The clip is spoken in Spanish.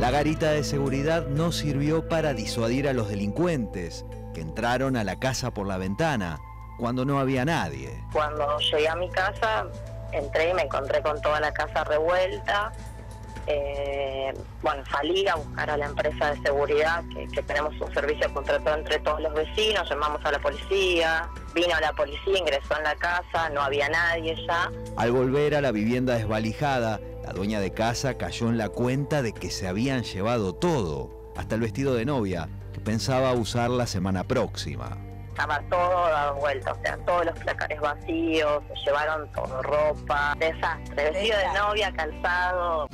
La garita de seguridad no sirvió para disuadir a los delincuentes, que entraron a la casa por la ventana, cuando no había nadie. Cuando llegué a mi casa, entré y me encontré con toda la casa revuelta. Eh, bueno, salí a buscar a la empresa de seguridad, que, tenemos un servicio contratado entre todos los vecinos, llamamos a la policía, vino la policía, ingresó en la casa, no había nadie ya. Al volver a la vivienda desvalijada, la dueña de casa cayó en la cuenta de que se habían llevado todo, hasta el vestido de novia, que pensaba usar la semana próxima estaba todo dado vuelta, o sea, todos los placares vacíos, se llevaron todo, ropa, desastre, vestido de novia, calzado.